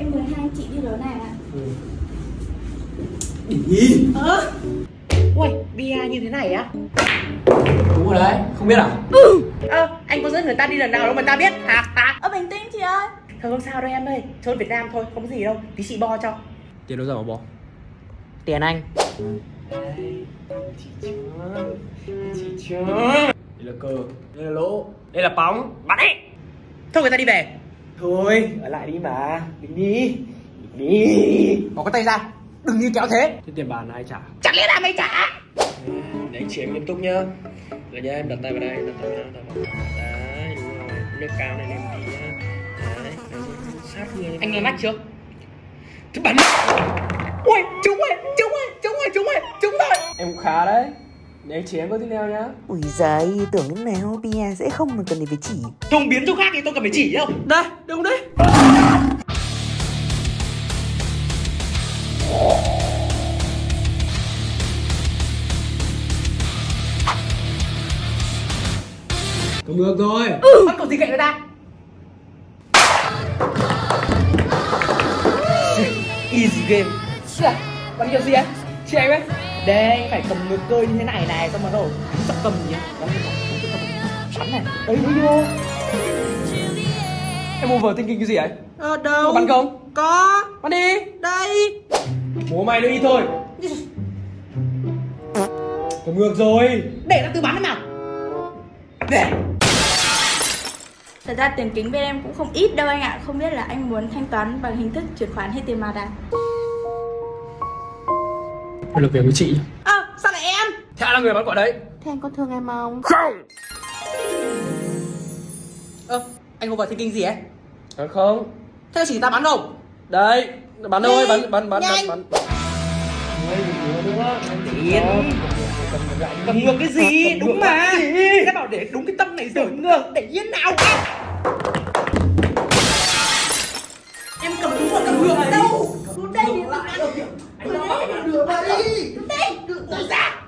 Em mời hai anh chị đi lớn này à? Đi Ờ. Ui, bia như thế này á? Đúng rồi đấy, không biết à? Ơ, anh có dẫn người ta đi lần nào đâu mà ta biết. Hả? Hả? Ờ bình tĩnh chị ơi. Thôi không sao đâu em ơi. Chơi Việt Nam thôi, không có gì đâu. Tí chị bo cho. Tiền đâu ra mà bỏ Tiền anh. Đây là cờ, đây là lỗ, đây là bóng. Bắn đi Thôi người ta đi về Thôi, ở lại đi mà Đừng đi Đừng đi. Bỏ cái tay ra Đừng như kéo thế. Thế tiền bàn ai trả? Chẳng lẽ là mày trả? Đấy, chị em nghiêm túc nhá. Rồi nhá, em đặt tay vào đây, đặt tay vào đây, đặt tay vào đây. Đấy, đúng rồi Nước cao này em tí nhá. Đấy, đấy, sát người Anh nghe mắt chưa? Thứ bắn. Ui, trúng rồi, trúng rồi, trúng rồi, trúng rồi, trúng rồi. Em khá đấy Đấy, chị em có tiếp theo nhá. Ui giời, tưởng lúc nào Bia sẽ không mà cần phải chỉ. Không biến chỗ khác thì tôi cần phải chỉ đâu Đây, đúng đấy? Không được rồi. Bắt cầu gì cạnh người ta? Easy game. Xưa, bắn kiểu gì ấy Chị em ấy Đây, phải cầm ngược cơ như thế này này Xong rồi rồi Sắp cầm gì ấy Đó, Bắn này. Đấy, đúng vô. Em overthinking cái gì ấy? Ờ, đâu? Có bắn không? Có. Bắn đi. Đây. Bố mày nữa đi thôi. Cầm ngược rồi. Để nó tư bắn đấy mà Để Thật ra tiền kính bên em cũng không ít đâu anh ạ. Không biết là anh muốn thanh toán bằng hình thức chuyển khoản hay tiền mặt à? Phải làm việc với chị. Ờ, sao lại em? Thế ai là người bắn quả đấy? Thế anh có thương em không? Không. Ơ, anh overthinking gì ấy? Phải không? Thế chỉ ta bắn không? Đấy Bắn thôi, bắn, bắn, bắn, Nhanh. bắn, bắn Tiến Cầm ngược cái gì, đúng mà. Thế bảo để đúng cái tâm này rồi. Ngược Để yên nào. Em cầm đúng rồi, cầm ngược ở đâu? Xuống đây Tôi nói. Đưa bà đi. Đưa đi. Đưa ra